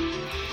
Bye.